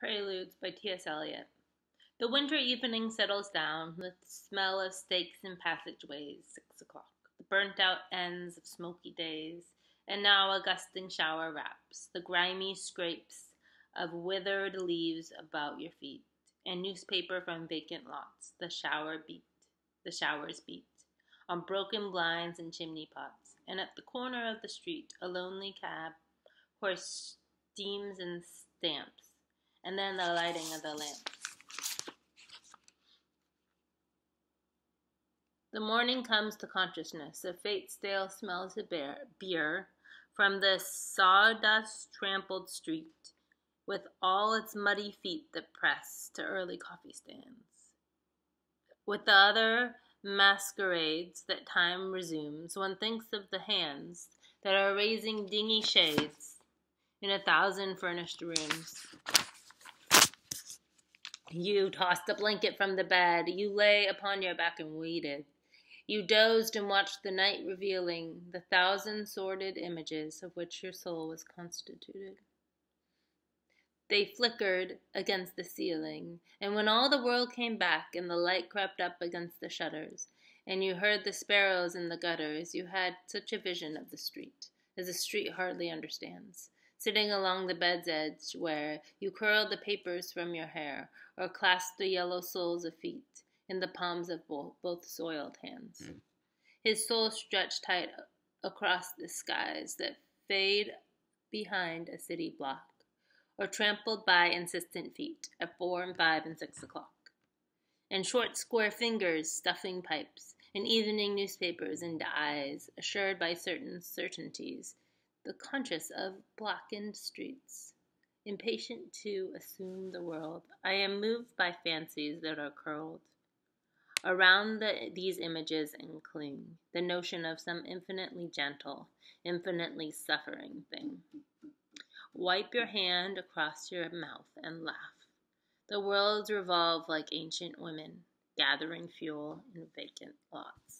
Preludes by T.S. Eliot. The winter evening settles down with the smell of steaks in passageways, six o'clock, the burnt out ends of smoky days, and now a gusting shower wraps the grimy scrapes of withered leaves about your feet, and newspaper from vacant lots, the shower beat, the showers beat, on broken blinds and chimney pots, and at the corner of the street a lonely cab horse steams and stamps and then the lighting of the lamps. The morning comes to consciousness of fate's stale smells of beer from the sawdust trampled street, with all its muddy feet that press to early coffee stands. With the other masquerades that time resumes, one thinks of the hands that are raising dingy shades in a thousand furnished rooms. You tossed a blanket from the bed. You lay upon your back and waited. You dozed and watched the night revealing the thousand sordid images of which your soul was constituted. They flickered against the ceiling, and when all the world came back and the light crept up against the shutters, and you heard the sparrows in the gutters, you had such a vision of the street as a street hardly understands sitting along the bed's edge where you curled the papers from your hair or clasped the yellow soles of feet in the palms of both, both soiled hands. Mm. His soul stretched tight across the skies that fade behind a city block, or trampled by insistent feet at four and five and six o'clock, and short square fingers stuffing pipes, and evening newspapers and eyes assured by certain certainties the conscious of blackened streets. Impatient to assume the world, I am moved by fancies that are curled. Around the, these images and cling the notion of some infinitely gentle, infinitely suffering thing. Wipe your hand across your mouth and laugh. The worlds revolve like ancient women, gathering fuel in vacant lots.